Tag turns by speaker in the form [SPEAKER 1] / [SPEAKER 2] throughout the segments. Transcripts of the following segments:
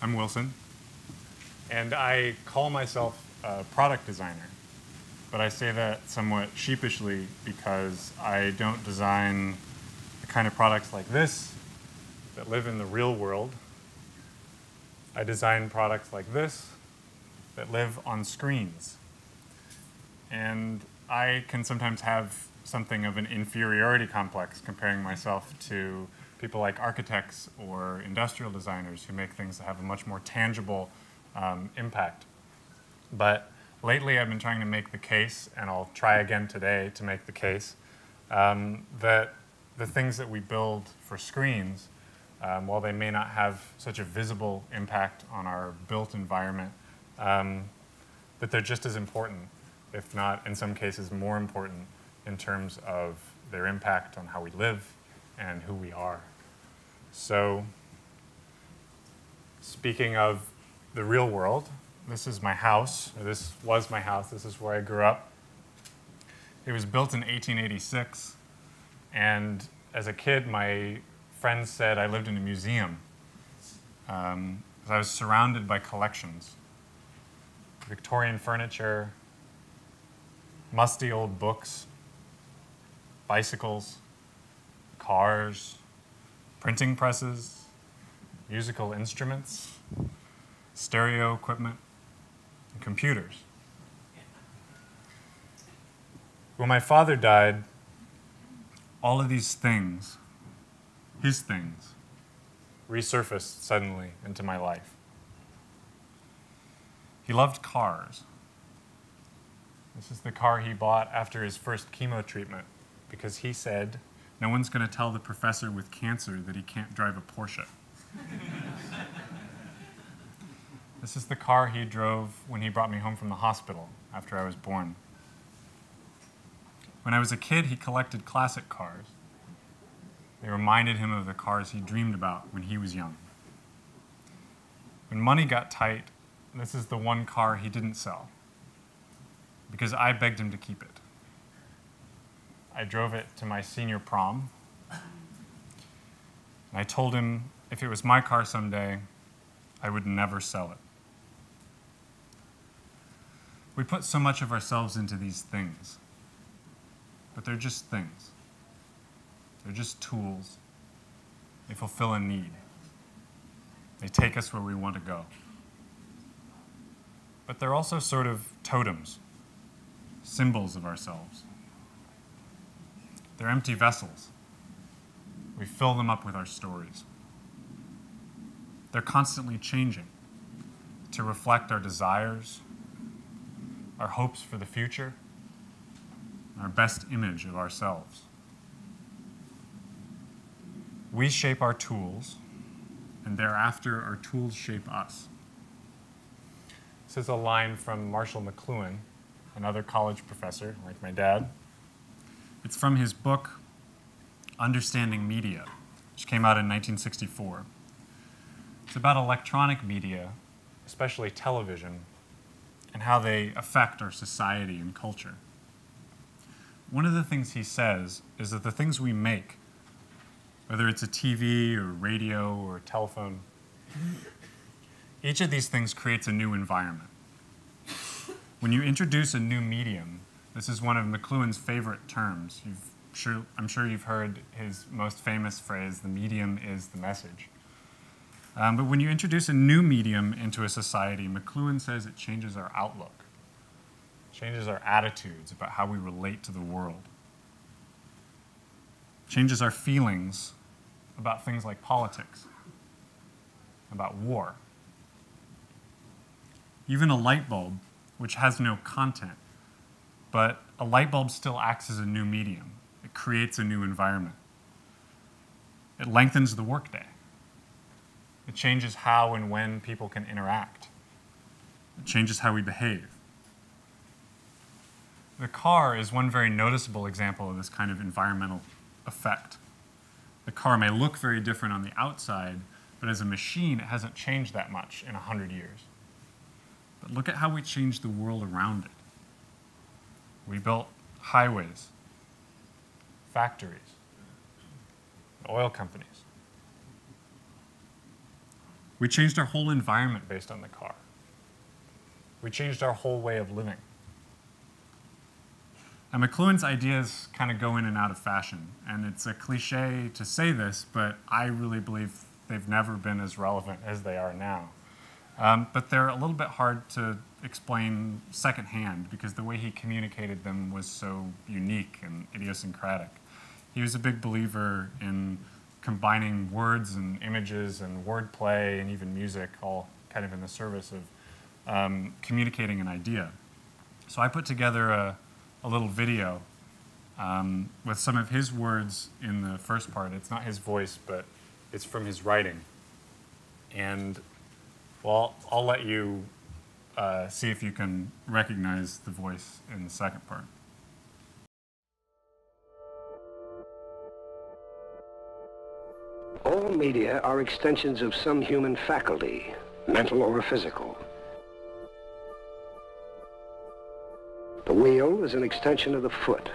[SPEAKER 1] I'm Wilson, and I call myself a product designer. But I say that somewhat sheepishly because I don't design the kind of products like this that live in the real world. I design products like this that live on screens. And I can sometimes have something of an inferiority complex comparing myself to people like architects or industrial designers who make things that have a much more tangible um, impact. But lately I've been trying to make the case, and I'll try again today to make the case, um, that the things that we build for screens, um, while they may not have such a visible impact on our built environment, um, that they're just as important, if not in some cases more important, in terms of their impact on how we live and who we are. So, speaking of the real world, this is my house, this was my house, this is where I grew up. It was built in 1886, and as a kid, my friends said I lived in a museum. Um, I was surrounded by collections Victorian furniture, musty old books, bicycles, cars, printing presses, musical instruments, stereo equipment, and computers. When my father died, all of these things, his things, resurfaced suddenly into my life. He loved cars. This is the car he bought after his first chemo treatment because he said, no one's going to tell the professor with cancer that he can't drive a Porsche. this is the car he drove when he brought me home from the hospital after I was born. When I was a kid, he collected classic cars. They reminded him of the cars he dreamed about when he was young. When money got tight, this is the one car he didn't sell because I begged him to keep it. I drove it to my senior prom. And I told him if it was my car someday, I would never sell it. We put so much of ourselves into these things, but they're just things. They're just tools. They fulfill a need. They take us where we want to go. But they're also sort of totems, symbols of ourselves. They're empty vessels. We fill them up with our stories. They're constantly changing to reflect our desires, our hopes for the future, our best image of ourselves. We shape our tools, and thereafter our tools shape us. This is a line from Marshall McLuhan, another college professor like my dad. It's from his book, Understanding Media, which came out in 1964. It's about electronic media, especially television, and how they affect our society and culture. One of the things he says is that the things we make, whether it's a TV or radio or telephone, each of these things creates a new environment. When you introduce a new medium, this is one of McLuhan's favorite terms. Sure, I'm sure you've heard his most famous phrase, the medium is the message. Um, but when you introduce a new medium into a society, McLuhan says it changes our outlook, changes our attitudes about how we relate to the world, changes our feelings about things like politics, about war. Even a light bulb, which has no content, but a light bulb still acts as a new medium. It creates a new environment. It lengthens the workday. It changes how and when people can interact. It changes how we behave. The car is one very noticeable example of this kind of environmental effect. The car may look very different on the outside, but as a machine, it hasn't changed that much in 100 years. But look at how we change the world around it. We built highways, factories, oil companies. We changed our whole environment based on the car. We changed our whole way of living. And McLuhan's ideas kind of go in and out of fashion. And it's a cliche to say this, but I really believe they've never been as relevant as they are now. Um, but they're a little bit hard to explain secondhand because the way he communicated them was so unique and idiosyncratic. He was a big believer in combining words and images and wordplay and even music, all kind of in the service of um, communicating an idea. So I put together a, a little video um, with some of his words in the first part. It's not his voice, but it's from his writing. And well, I'll let you uh, see if you can recognize the voice in the second part.
[SPEAKER 2] All media are extensions of some human faculty, mental or physical. The wheel is an extension of the foot.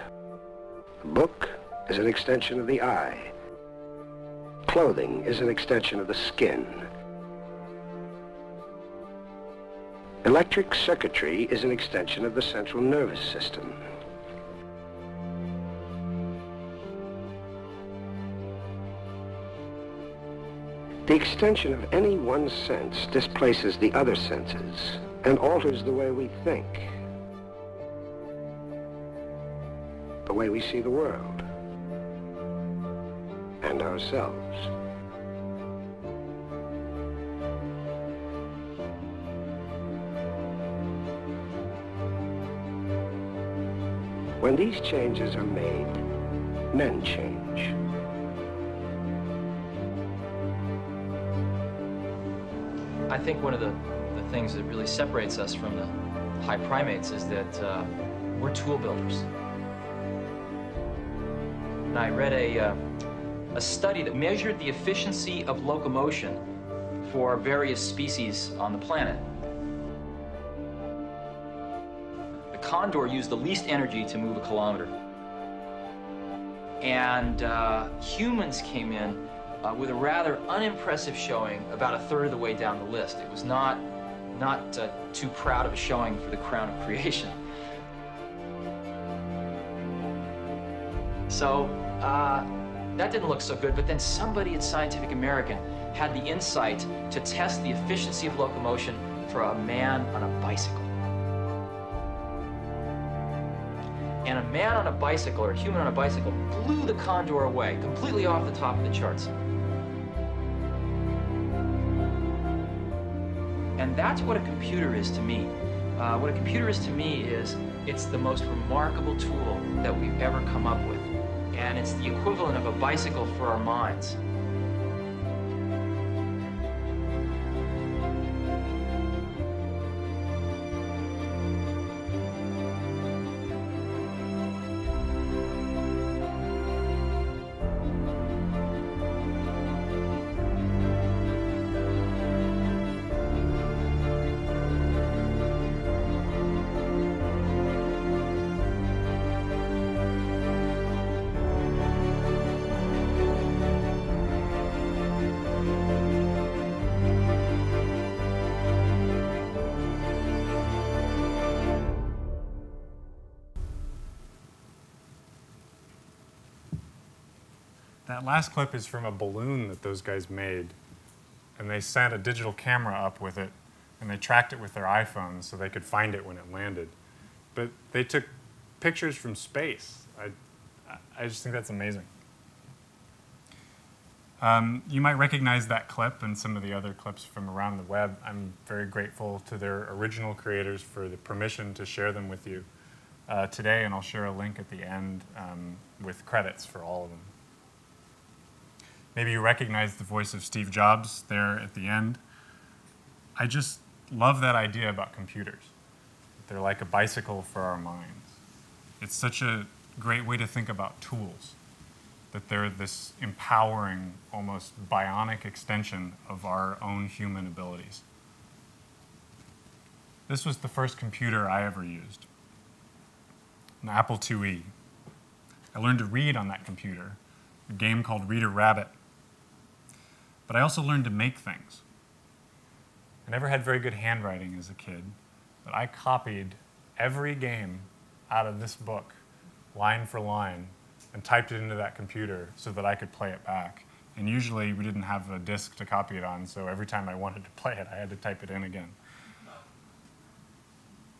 [SPEAKER 2] The book is an extension of the eye. Clothing is an extension of the skin. Electric circuitry is an extension of the central nervous system. The extension of any one sense displaces the other senses and alters the way we think, the way we see the world and ourselves. When these changes are made, men change.
[SPEAKER 3] I think one of the, the things that really separates us from the high primates is that uh, we're tool builders. And I read a, uh, a study that measured the efficiency of locomotion for various species on the planet. Condor used the least energy to move a kilometer. And uh, humans came in uh, with a rather unimpressive showing about a third of the way down the list. It was not, not uh, too proud of a showing for the crown of creation. So uh, that didn't look so good, but then somebody at Scientific American had the insight to test the efficiency of locomotion for a man on a bicycle. And a man on a bicycle or a human on a bicycle blew the condor away, completely off the top of the charts. And that's what a computer is to me. Uh, what a computer is to me is it's the most remarkable tool that we've ever come up with. And it's the equivalent of a bicycle for our minds.
[SPEAKER 1] That last clip is from a balloon that those guys made, and they sent a digital camera up with it, and they tracked it with their iPhones so they could find it when it landed. But they took pictures from space. I, I just think that's amazing. Um, you might recognize that clip and some of the other clips from around the web. I'm very grateful to their original creators for the permission to share them with you uh, today, and I'll share a link at the end um, with credits for all of them. Maybe you recognize the voice of Steve Jobs there at the end. I just love that idea about computers. They're like a bicycle for our minds. It's such a great way to think about tools, that they're this empowering, almost bionic extension of our own human abilities. This was the first computer I ever used, an Apple IIe. I learned to read on that computer, a game called Reader Rabbit. But I also learned to make things. I never had very good handwriting as a kid, but I copied every game out of this book, line for line, and typed it into that computer so that I could play it back. And usually we didn't have a disk to copy it on, so every time I wanted to play it, I had to type it in again.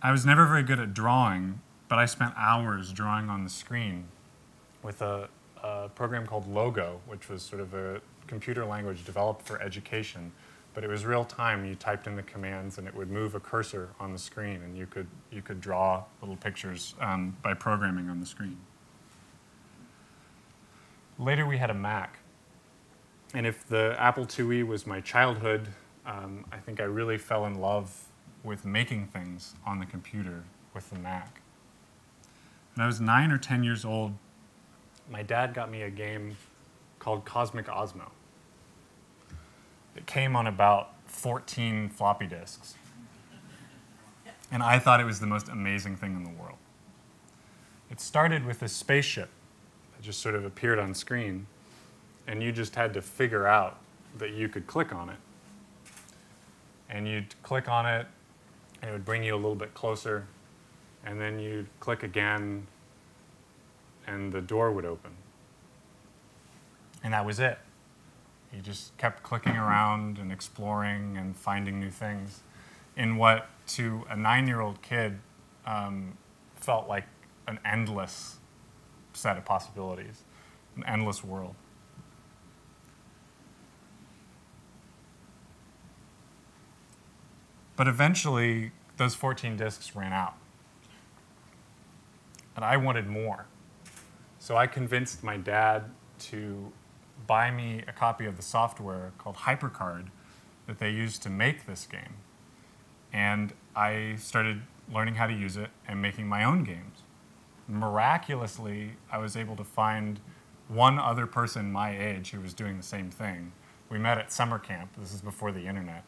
[SPEAKER 1] I was never very good at drawing, but I spent hours drawing on the screen with a, a program called Logo, which was sort of a computer language developed for education but it was real time. You typed in the commands, and it would move a cursor on the screen, and you could you could draw little pictures um, by programming on the screen. Later, we had a Mac, and if the Apple IIe was my childhood, um, I think I really fell in love with making things on the computer with the Mac. When I was nine or ten years old, my dad got me a game called Cosmic Osmo. It came on about 14 floppy disks. And I thought it was the most amazing thing in the world. It started with a spaceship that just sort of appeared on screen, and you just had to figure out that you could click on it. And you'd click on it, and it would bring you a little bit closer, and then you'd click again, and the door would open. And that was it. He just kept clicking around and exploring and finding new things in what, to a nine year old kid, um, felt like an endless set of possibilities, an endless world. But eventually, those 14 discs ran out. And I wanted more. So I convinced my dad to buy me a copy of the software called HyperCard that they used to make this game. And I started learning how to use it and making my own games. Miraculously, I was able to find one other person my age who was doing the same thing. We met at summer camp. This is before the internet.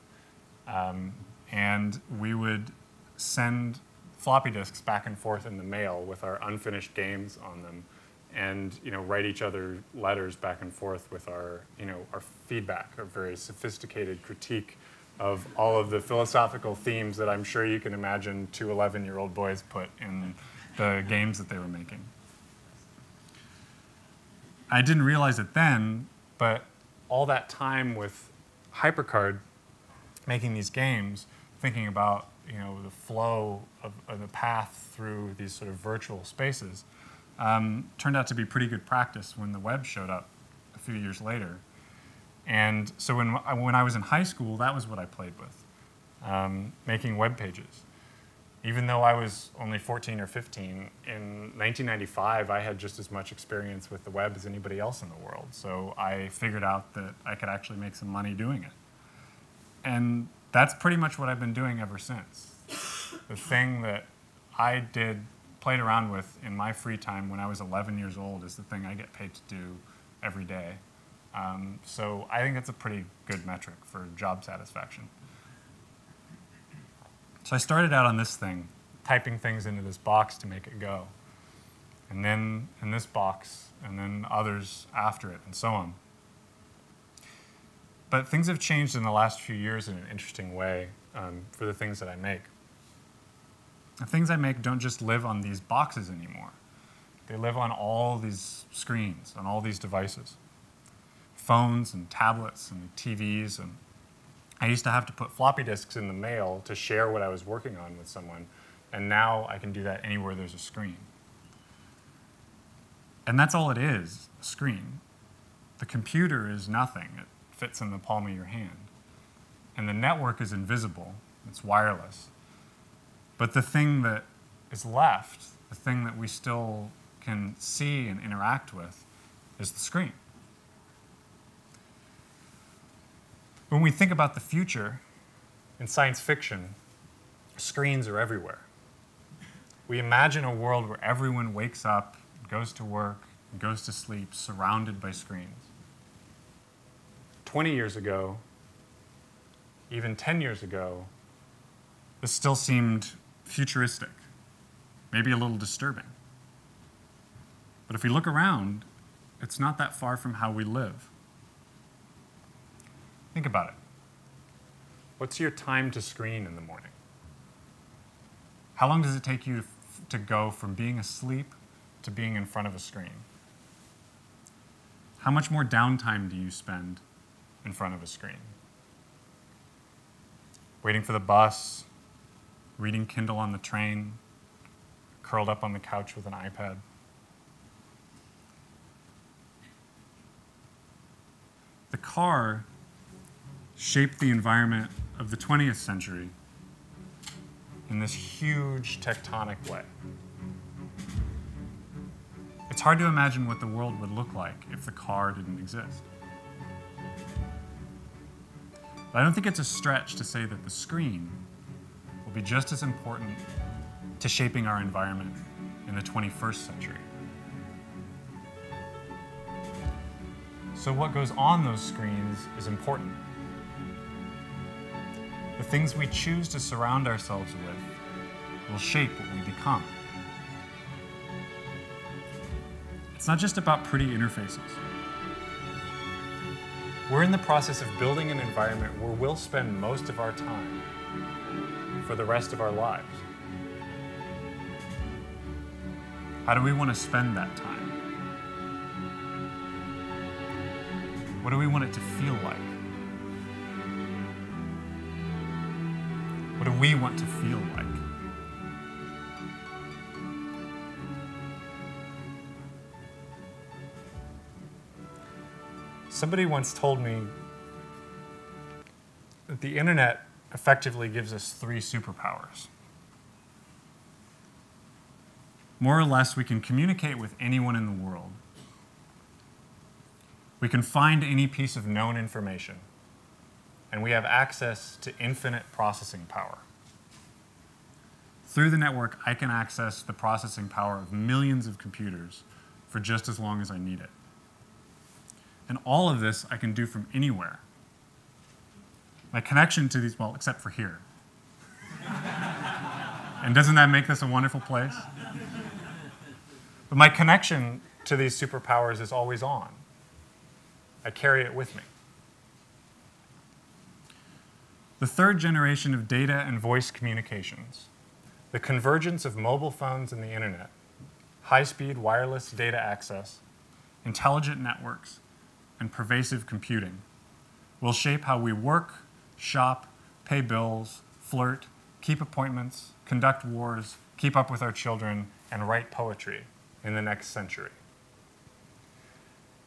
[SPEAKER 1] Um, and we would send floppy disks back and forth in the mail with our unfinished games on them and you know write each other letters back and forth with our you know our feedback, our very sophisticated critique of all of the philosophical themes that I'm sure you can imagine two 11-year-old boys put in the games that they were making. I didn't realize it then, but all that time with HyperCard making these games, thinking about you know the flow of, of the path through these sort of virtual spaces, um, turned out to be pretty good practice when the web showed up a few years later. And so when, when I was in high school, that was what I played with, um, making web pages. Even though I was only 14 or 15, in 1995, I had just as much experience with the web as anybody else in the world. So I figured out that I could actually make some money doing it. And that's pretty much what I've been doing ever since. The thing that I did played around with in my free time when I was 11 years old is the thing I get paid to do every day. Um, so I think that's a pretty good metric for job satisfaction. So I started out on this thing, typing things into this box to make it go. And then in this box, and then others after it, and so on. But things have changed in the last few years in an interesting way um, for the things that I make. The things I make don't just live on these boxes anymore. They live on all these screens, on all these devices. Phones and tablets and TVs. And I used to have to put floppy disks in the mail to share what I was working on with someone. And now I can do that anywhere there's a screen. And that's all it is, a screen. The computer is nothing. It fits in the palm of your hand. And the network is invisible. It's wireless. But the thing that is left, the thing that we still can see and interact with, is the screen. When we think about the future in science fiction, screens are everywhere. We imagine a world where everyone wakes up, goes to work, goes to sleep, surrounded by screens. 20 years ago, even 10 years ago, this still seemed futuristic, maybe a little disturbing. But if we look around, it's not that far from how we live. Think about it. What's your time to screen in the morning? How long does it take you to go from being asleep to being in front of a screen? How much more downtime do you spend in front of a screen? Waiting for the bus, reading Kindle on the train, curled up on the couch with an iPad. The car shaped the environment of the 20th century in this huge tectonic way. It's hard to imagine what the world would look like if the car didn't exist. But I don't think it's a stretch to say that the screen be just as important to shaping our environment in the 21st century. So, what goes on those screens is important. The things we choose to surround ourselves with will shape what we become. It's not just about pretty interfaces. We're in the process of building an environment where we'll spend most of our time for the rest of our lives. How do we want to spend that time? What do we want it to feel like? What do we want to feel like? Somebody once told me that the internet effectively gives us three superpowers. More or less, we can communicate with anyone in the world. We can find any piece of known information, and we have access to infinite processing power. Through the network, I can access the processing power of millions of computers for just as long as I need it. And all of this I can do from anywhere. My connection to these, well, except for here. and doesn't that make this a wonderful place? But my connection to these superpowers is always on. I carry it with me. The third generation of data and voice communications, the convergence of mobile phones and the internet, high speed wireless data access, intelligent networks, and pervasive computing will shape how we work, shop, pay bills, flirt, keep appointments, conduct wars, keep up with our children, and write poetry in the next century.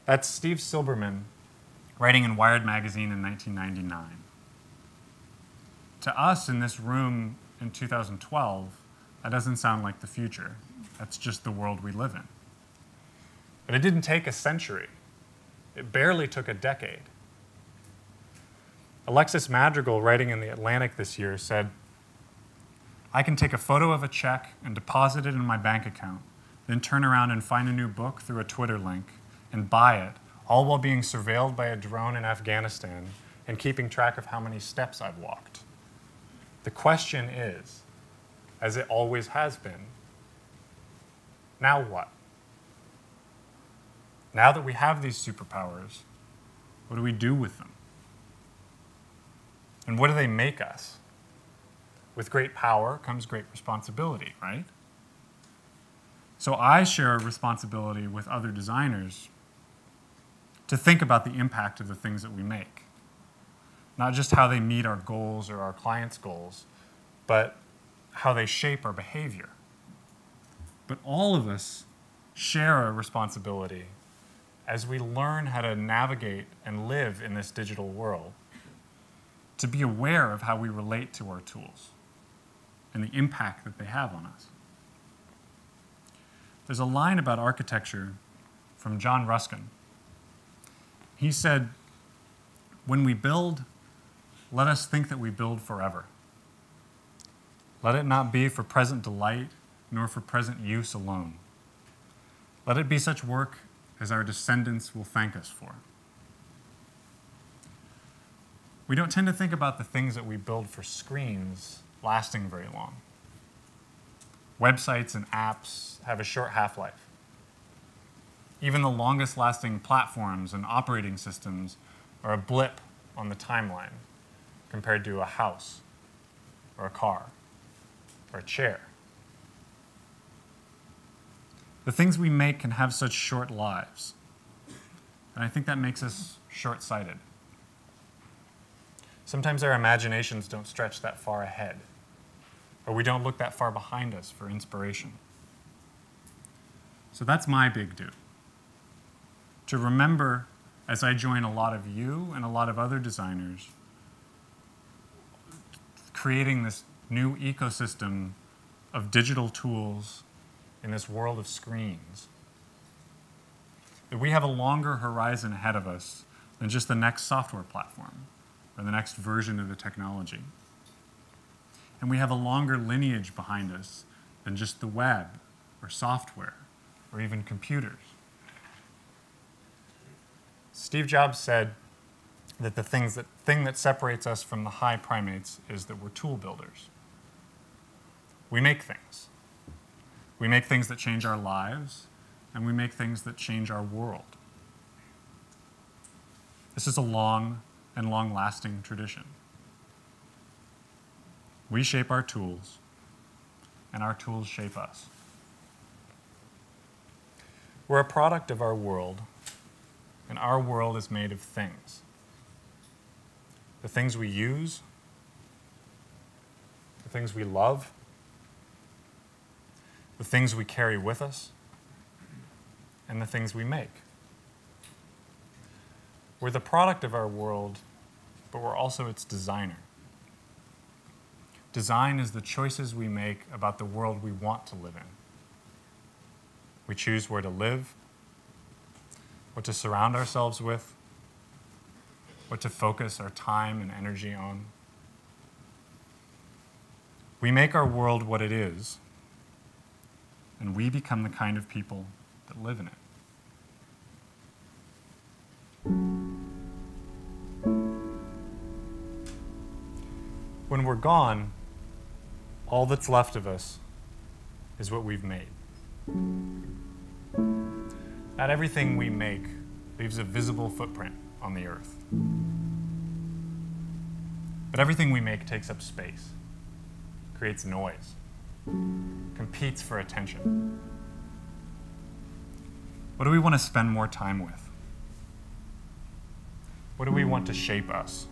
[SPEAKER 1] That's Steve Silberman writing in Wired magazine in 1999. To us in this room in 2012, that doesn't sound like the future. That's just the world we live in. But it didn't take a century. It barely took a decade. Alexis Madrigal, writing in The Atlantic this year, said, I can take a photo of a check and deposit it in my bank account then turn around and find a new book through a Twitter link and buy it, all while being surveilled by a drone in Afghanistan and keeping track of how many steps I've walked. The question is, as it always has been, now what? Now that we have these superpowers, what do we do with them? And what do they make us? With great power comes great responsibility, right? So I share a responsibility with other designers to think about the impact of the things that we make. Not just how they meet our goals or our clients' goals, but how they shape our behavior. But all of us share a responsibility as we learn how to navigate and live in this digital world to be aware of how we relate to our tools and the impact that they have on us. There's a line about architecture from John Ruskin. He said, When we build, let us think that we build forever. Let it not be for present delight, nor for present use alone. Let it be such work as our descendants will thank us for. We don't tend to think about the things that we build for screens lasting very long websites and apps have a short half life. Even the longest lasting platforms and operating systems are a blip on the timeline. compared to a house or a car or a chair. The things we make can have such short lives. And I think that makes us short sighted. Sometimes our imaginations don't stretch that far ahead, or we don't look that far behind us for inspiration. So that's my big do. To remember, as I join a lot of you and a lot of other designers, creating this new ecosystem of digital tools in this world of screens. That we have a longer horizon ahead of us than just the next software platform or the next version of the technology. And we have a longer lineage behind us than just the web or software or even computers. Steve Jobs said that the things that, thing that separates us from the high primates is that we're tool builders. We make things. We make things that change our lives, and we make things that change our world. This is a long and long lasting tradition. We shape our tools, and our tools shape us. We're a product of our world, and our world is made of things. The things we use, the things we love, the things we carry with us, and the things we make. We're the product of our world, but we're also its designer. Design is the choices we make about the world we want to live in. We choose where to live, what to surround ourselves with, what to focus our time and energy on. We make our world what it is and we become the kind of people that live in it. When we're gone, all that's left of us is what we've made. Not everything we make leaves a visible footprint on the earth. But everything we make takes up space, creates noise, competes for attention. What do we want to spend more time with? What do we want to shape us?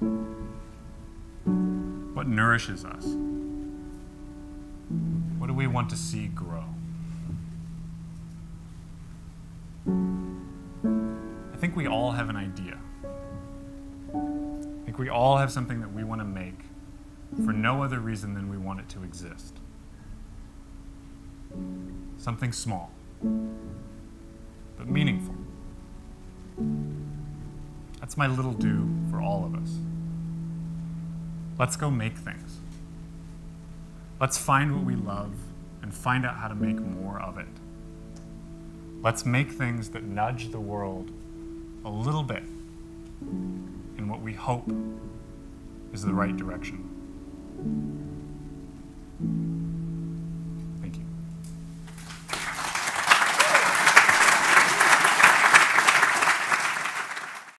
[SPEAKER 1] What nourishes us? What do we want to see grow? I think we all have an idea. I think we all have something that we want to make for no other reason than we want it to exist something small, but meaningful. That's my little do for all of us. Let's go make things. Let's find what we love and find out how to make more of it. Let's make things that nudge the world a little bit in what we hope is the right direction.